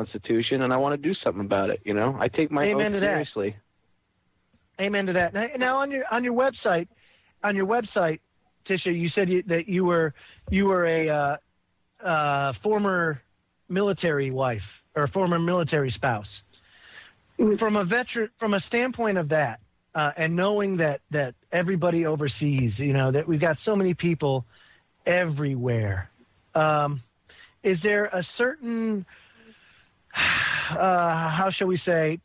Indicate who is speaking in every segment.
Speaker 1: Constitution, and I want to do something about it. You know, I take my
Speaker 2: Amen
Speaker 1: oath
Speaker 2: to that. Amen to that. Now, now on your on your website, on your website, Tisha, you said you, that you were you were a uh, uh, former military wife or former military spouse. From a veteran, from a standpoint of that, uh, and knowing that that everybody overseas, you know, that we've got so many people everywhere. Um, is there a certain, uh, how shall we say,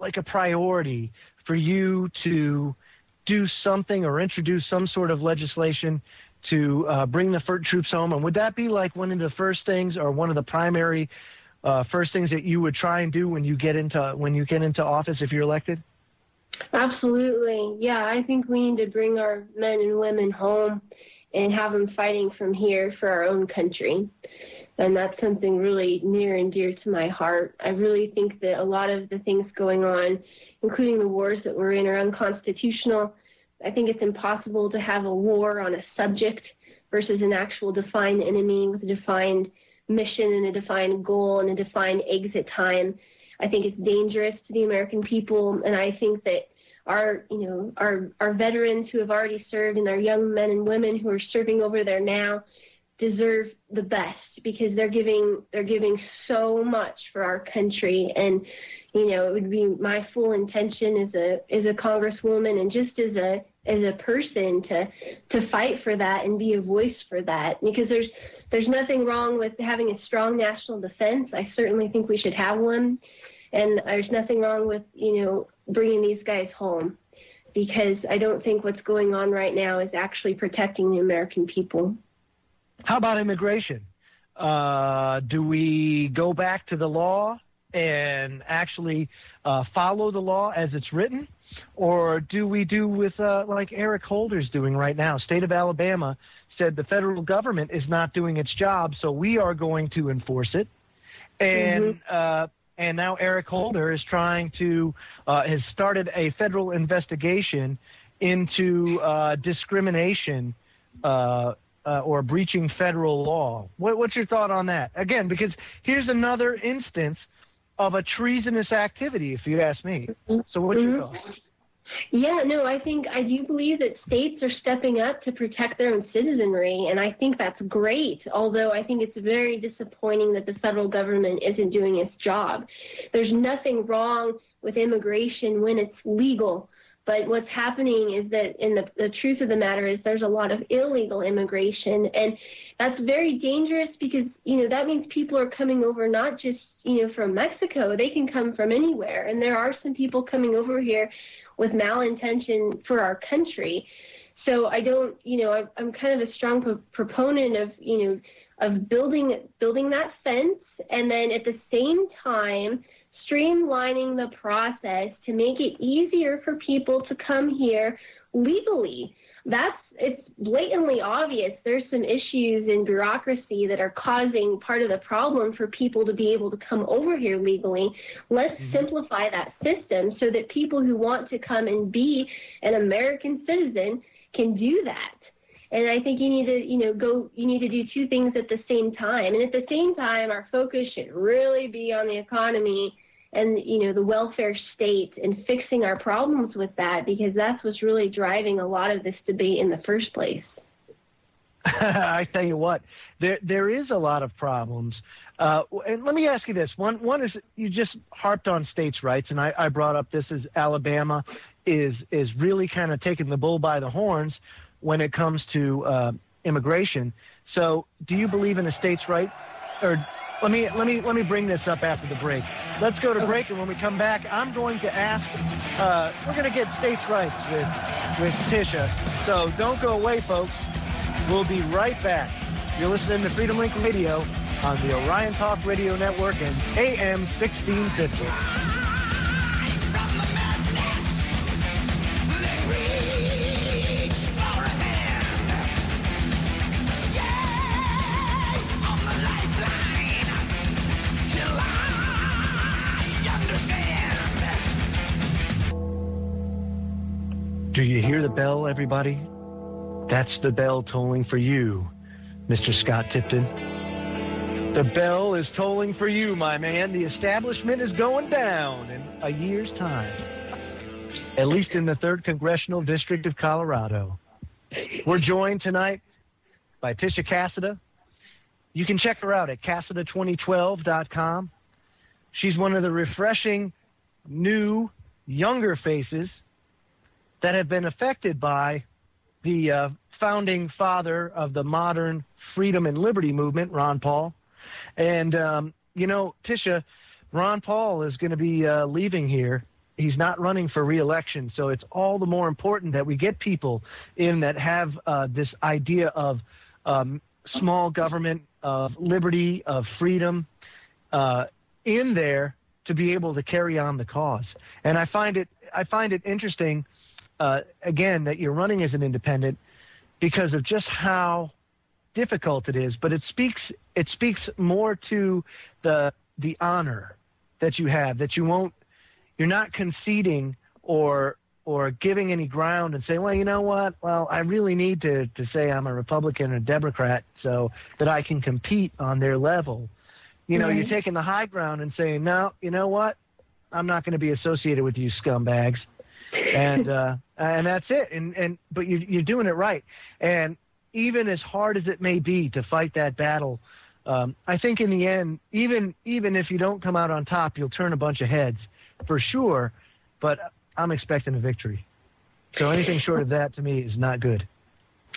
Speaker 2: like a priority for you to do something or introduce some sort of legislation to uh, bring the FERT troops home? And would that be like one of the first things or one of the primary uh, first things that you would try and do when you get into when you get into office if you're elected?
Speaker 3: Absolutely. Yeah, I think we need to bring our men and women home and have them fighting from here for our own country. And that's something really near and dear to my heart. I really think that a lot of the things going on, including the wars that we're in, are unconstitutional. I think it's impossible to have a war on a subject versus an actual defined enemy with a defined mission and a defined goal and a defined exit time. I think it's dangerous to the American people, and I think that our, you know, our our veterans who have already served and our young men and women who are serving over there now deserve the best because they're giving they're giving so much for our country. And you know it would be my full intention as a as a congresswoman and just as a as a person to to fight for that and be a voice for that because there's there's nothing wrong with having a strong national defense. I certainly think we should have one. And there's nothing wrong with you know bringing these guys home because I don't think what's going on right now is actually protecting the American people.
Speaker 2: How about immigration? Uh, do we go back to the law and actually uh, follow the law as it's written? Or do we do with uh, like Eric Holder's doing right now? State of Alabama said the federal government is not doing its job, so we are going to enforce it. And uh, and now Eric Holder is trying to uh, has started a federal investigation into uh, discrimination uh, uh, or breaching federal law. What, what's your thought on that? Again, because here's another instance of a treasonous activity, if you ask me. So what's your thought?
Speaker 3: Yeah, no, I think I do believe that states are stepping up to protect their own citizenry, and I think that's great. Although I think it's very disappointing that the federal government isn't doing its job. There's nothing wrong with immigration when it's legal. But what's happening is that, and the, the truth of the matter is, there's a lot of illegal immigration, and that's very dangerous because you know that means people are coming over not just you know from Mexico; they can come from anywhere, and there are some people coming over here with malintention for our country. So I don't, you know, I, I'm kind of a strong pro- proponent of, you know, of building building that fence, and then at the same time streamlining the process to make it easier for people to come here legally. That's it's blatantly obvious. There's some issues in bureaucracy that are causing part of the problem for people to be able to come over here legally. Let's mm-hmm. simplify that system so that people who want to come and be an American citizen can do that. And I think you need to, you know, go, you need to do two things at the same time. And at the same time, our focus should really be on the economy and, you know, the welfare state and fixing our problems with that because that's what's really driving a lot of this debate in the first place.
Speaker 2: I tell you what, there there is a lot of problems. Uh, and let me ask you this: one one is you just harped on states' rights, and I, I brought up this as Alabama is is really kind of taking the bull by the horns when it comes to uh, immigration. So, do you believe in a states' right? Or let me let me let me bring this up after the break. Let's go to break, and when we come back, I'm going to ask. Uh, we're going to get states' rights with with Tisha. So don't go away, folks. We'll be right back. You're listening to Freedom Link Radio on the Orion Talk Radio Network and AM 1650. Do you hear the bell, everybody? That's the bell tolling for you, Mr. Scott Tipton. The bell is tolling for you, my man. The establishment is going down in a year's time, at least in the 3rd Congressional District of Colorado. We're joined tonight by Tisha Casida. You can check her out at casida2012.com. She's one of the refreshing, new, younger faces that have been affected by the uh, founding father of the modern freedom and liberty movement, Ron Paul. And, um, you know, Tisha, Ron Paul is going to be uh, leaving here. He's not running for reelection. So it's all the more important that we get people in that have uh, this idea of um, small government, of liberty, of freedom uh, in there to be able to carry on the cause. And I find it, I find it interesting, uh, again, that you're running as an independent because of just how difficult it is, but it speaks it speaks more to the the honor that you have that you won't you're not conceding or or giving any ground and say, well, you know what? Well, I really need to to say I'm a Republican or Democrat so that I can compete on their level. You know, right. you're taking the high ground and saying, no, you know what? I'm not going to be associated with you scumbags. And uh, and that's it. And and but you, you're doing it right. And even as hard as it may be to fight that battle, um, I think in the end, even even if you don't come out on top, you'll turn a bunch of heads for sure. But I'm expecting a victory. So anything short of that to me is not good.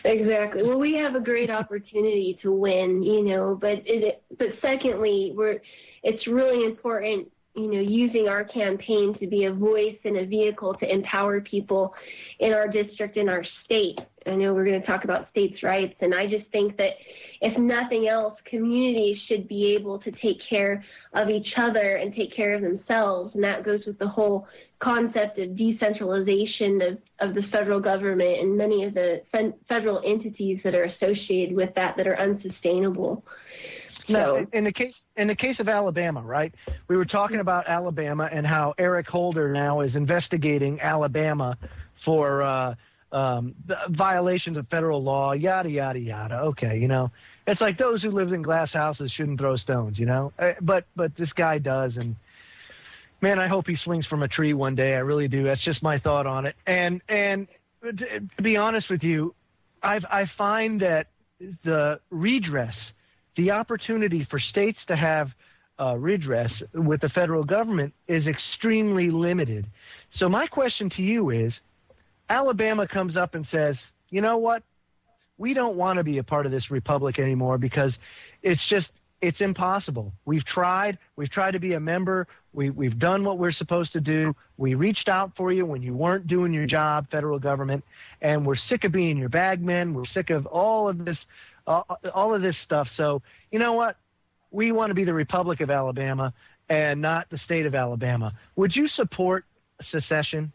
Speaker 3: Exactly. Well, we have a great opportunity to win, you know, but it, but secondly, we're it's really important you know, using our campaign to be a voice and a vehicle to empower people in our district and our state. I know we're going to talk about states' rights, and I just think that if nothing else, communities should be able to take care of each other and take care of themselves. And that goes with the whole concept of decentralization of, of the federal government and many of the federal entities that are associated with that that are unsustainable.
Speaker 2: So, in the case in the case of Alabama, right? We were talking about Alabama and how Eric Holder now is investigating Alabama for uh, um, violations of federal law, yada yada yada. Okay, you know, it's like those who live in glass houses shouldn't throw stones, you know. Uh, but but this guy does, and man, I hope he swings from a tree one day. I really do. That's just my thought on it. And and to be honest with you, I I find that the redress the opportunity for states to have uh, redress with the federal government is extremely limited. So my question to you is, Alabama comes up and says, you know what? We don't want to be a part of this republic anymore because it's just it's impossible. We've tried. We've tried to be a member. We, we've done what we're supposed to do. We reached out for you when you weren't doing your job, federal government, and we're sick of being your bagmen. We're sick of all of this all, all of this stuff. So, you know what? We want to be the Republic of Alabama and not the state of Alabama. Would you support secession?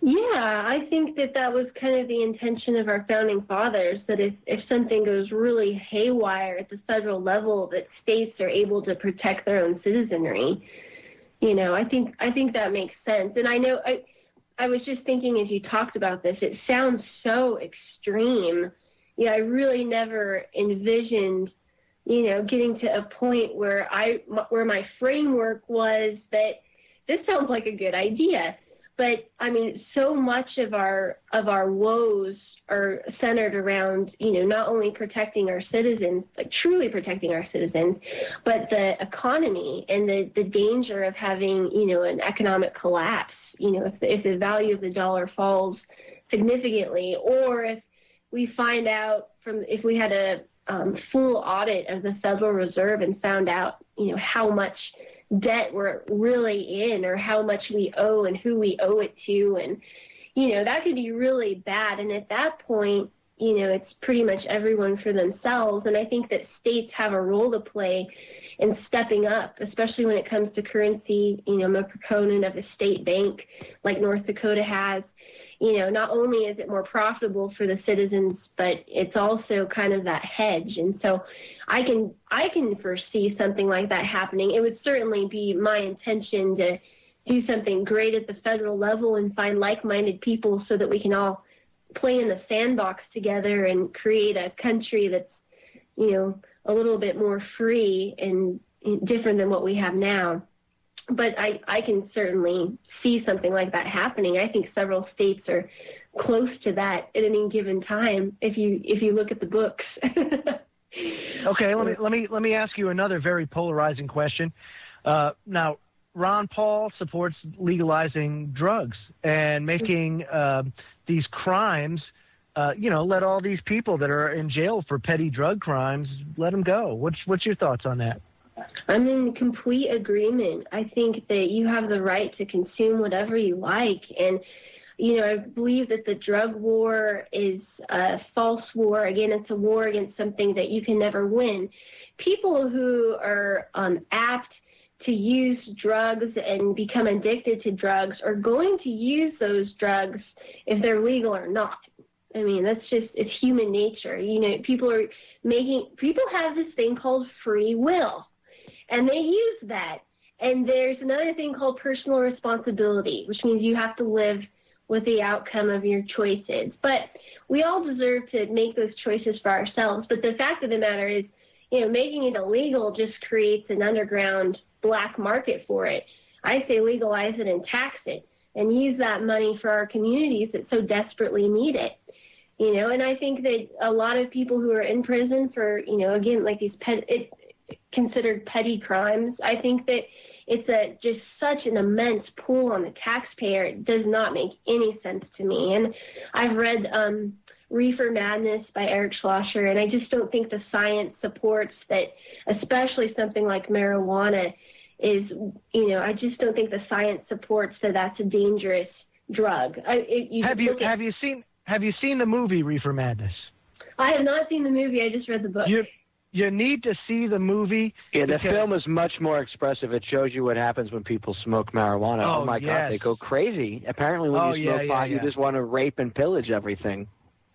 Speaker 3: Yeah, I think that that was kind of the intention of our founding fathers that if, if something goes really haywire at the federal level, that states are able to protect their own citizenry. You know, I think I think that makes sense. And I know I I was just thinking as you talked about this, it sounds so extreme yeah, I really never envisioned, you know, getting to a point where I where my framework was that this sounds like a good idea. But I mean, so much of our of our woes are centered around, you know, not only protecting our citizens, like truly protecting our citizens, but the economy and the, the danger of having, you know, an economic collapse. You know, if the, if the value of the dollar falls significantly, or if we find out from if we had a um, full audit of the Federal Reserve and found out, you know, how much debt we're really in or how much we owe and who we owe it to. And, you know, that could be really bad. And at that point, you know, it's pretty much everyone for themselves. And I think that states have a role to play in stepping up, especially when it comes to currency. You know, I'm a proponent of a state bank like North Dakota has you know, not only is it more profitable for the citizens, but it's also kind of that hedge. And so I can I can foresee something like that happening. It would certainly be my intention to do something great at the federal level and find like-minded people so that we can all play in the sandbox together and create a country that's, you know, a little bit more free and different than what we have now. But I, I can certainly see something like that happening. I think several states are close to that at any given time if you if you look at the books.
Speaker 2: okay, let me let me let me ask you another very polarizing question. Uh, now, Ron Paul supports legalizing drugs and making uh, these crimes. Uh, you know, let all these people that are in jail for petty drug crimes let them go. What's what's your thoughts on that?
Speaker 3: I'm in complete agreement. I think that you have the right to consume whatever you like, and you know, I believe that the drug war is a false war. Again, it's a war against something that you can never win. People who are um, apt to use drugs and become addicted to drugs are going to use those drugs if they're legal or not. I mean, that's just it's human nature. You know, people are making people have this thing called free will, and they use that. And there's another thing called personal responsibility, which means you have to live with the outcome of your choices. But we all deserve to make those choices for ourselves. But the fact of the matter is, you know, making it illegal just creates an underground black market for it. I say legalize it and tax it and use that money for our communities that so desperately need it. You know, and I think that a lot of people who are in prison for, you know, again, like these pet, it, considered petty crimes, I think that it's a just such an immense pull on the taxpayer. It does not make any sense to me. And I've read um, Reefer Madness by Eric Schlosser, and I just don't think the science supports that, especially something like marijuana is, you know, I just don't think the science supports that that's a dangerous drug. I, it,
Speaker 2: you have you at, have you seen have you seen the movie Reefer Madness?
Speaker 3: I have not seen the movie. I just read the book.
Speaker 2: You, you need to see the movie.
Speaker 1: Yeah, the film is much more expressive. It shows you what happens when people smoke marijuana.
Speaker 2: Oh,
Speaker 1: oh my
Speaker 2: yes.
Speaker 1: God, they go crazy. Apparently, when
Speaker 2: oh,
Speaker 1: you smoke
Speaker 2: yeah,
Speaker 1: pot,
Speaker 2: yeah,
Speaker 1: you just want to rape and pillage everything.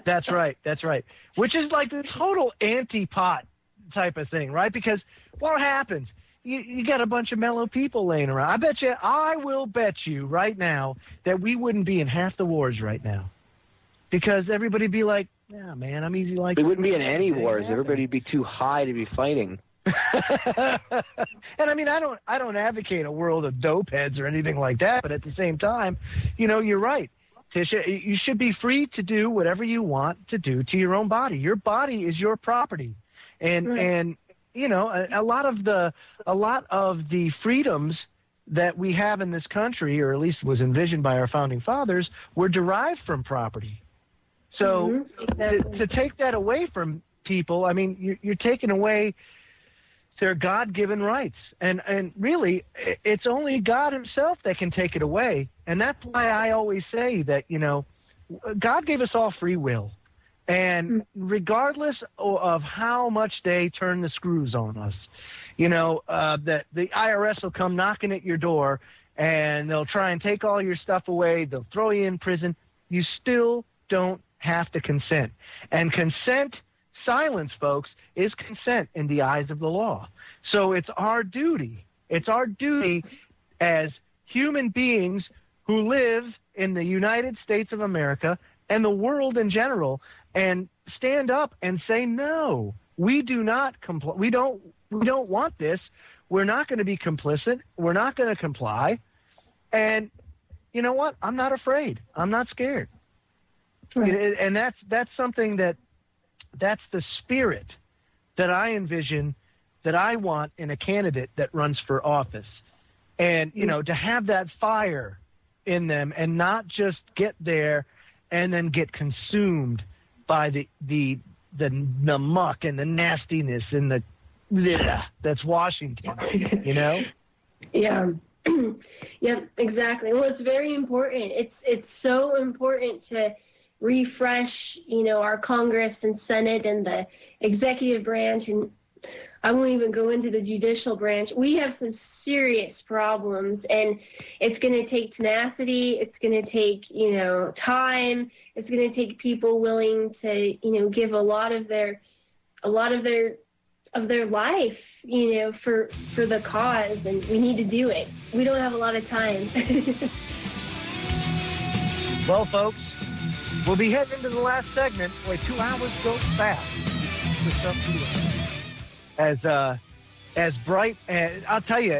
Speaker 2: That's right. That's right. Which is like the total anti-pot type of thing, right? Because what happens? You, you got a bunch of mellow people laying around. I bet you, I will bet you right now that we wouldn't be in half the wars right now, because everybody'd be like, "Yeah, man, I'm easy like."
Speaker 1: We wouldn't be in any wars. Everybody'd be too high to be fighting.
Speaker 2: and I mean, I don't, I don't advocate a world of dope heads or anything like that. But at the same time, you know, you're right, Tisha. You should be free to do whatever you want to do to your own body. Your body is your property, and
Speaker 3: Right.
Speaker 2: and you know, a, a lot of the, a lot of the freedoms that we have in this country, or at least was envisioned by our founding fathers, were derived from property. So
Speaker 3: Mhm,
Speaker 2: to,
Speaker 3: exactly.
Speaker 2: to take that away from people, I mean, you're, you're taking away their God-given rights, and and really, it's only God Himself that can take it away, and that's why I always say that you know, God gave us all free will, and regardless of how much they turn the screws on us, you know, uh, that the IRS will come knocking at your door, and they'll try and take all your stuff away. They'll throw you in prison. You still don't have to consent. And consent, silence, folks, is consent in the eyes of the law. So it's our duty. It's our duty as human beings who live in the United States of America and the world in general and stand up and say no. We do not comply. We don't we don't want this. We're not going to be complicit. We're not going to comply. And you know what? I'm not afraid. I'm not scared.
Speaker 3: Right.
Speaker 2: And that's that's something that that's the spirit that I envision that I want in a candidate that runs for office. And you mm. know, to have that fire in them and not just get there and then get consumed by the the the, the muck and the nastiness and the bleh that's Washington, you know?
Speaker 3: Yeah. yep, exactly. Well, it's very important. It's it's so important to refresh, you know, our Congress and Senate and the executive branch and I won't even go into the judicial branch. We have some serious problems and it's going to take tenacity, it's going to take, you know, time, it's going to take people willing to, you know, give a lot of their a lot of their of their life, you know, for for the cause, and we need to do it. We don't have a lot of time.
Speaker 2: Well, folks, we'll be heading into the last segment. Boy, two hours go fast. As uh, as bright. And I'll tell you,